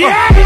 Yeah!